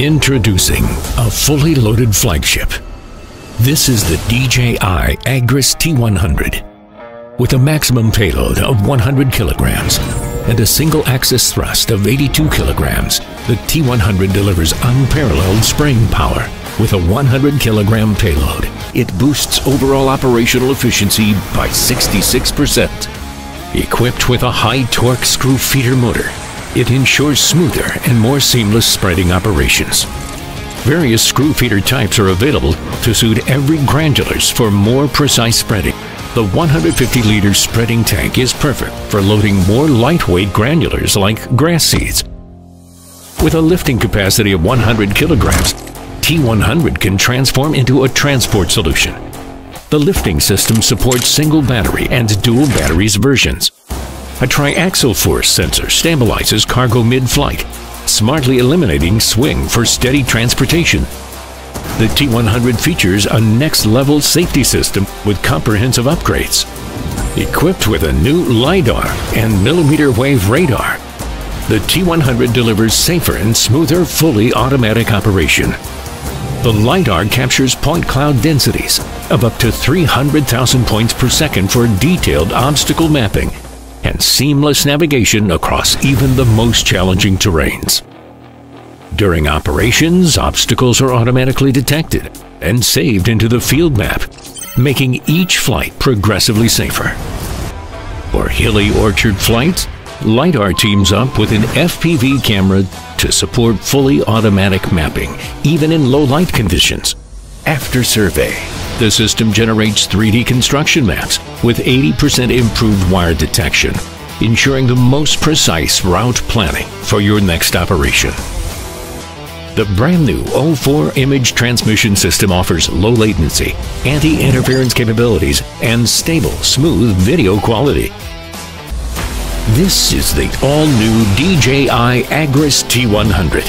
Introducing a fully loaded flagship. This is the DJI Agras T100. With a maximum payload of 100 kilograms and a single axis thrust of 82 kilograms, the T100 delivers unparalleled spring power. With a 100 kilogram payload, it boosts overall operational efficiency by 66%. Equipped with a high torque screw feeder motor, it ensures smoother and more seamless spreading operations. Various screw feeder types are available to suit every granulars for more precise spreading. The 150 liter spreading tank is perfect for loading more lightweight granulars like grass seeds. With a lifting capacity of 100 kilograms, T100 can transform into a transport solution. The lifting system supports single battery and dual batteries versions. A triaxial force sensor stabilizes cargo mid-flight, smartly eliminating swing for steady transportation. The T100 features a next-level safety system with comprehensive upgrades. Equipped with a new LiDAR and millimeter wave radar, the T100 delivers safer and smoother fully automatic operation. The LiDAR captures point cloud densities of up to 300,000 points per second for detailed obstacle mapping and seamless navigation across even the most challenging terrains. During operations, obstacles are automatically detected and saved into the field map, making each flight progressively safer. For hilly orchard flights, LiDAR teams up with an FPV camera to support fully automatic mapping, even in low light conditions. After survey, the system generates 3D construction maps with 80% improved wire detection, ensuring the most precise route planning for your next operation. The brand new O4 image transmission system offers low latency, anti-interference capabilities, and stable, smooth video quality. This is the all-new DJI Agras T100.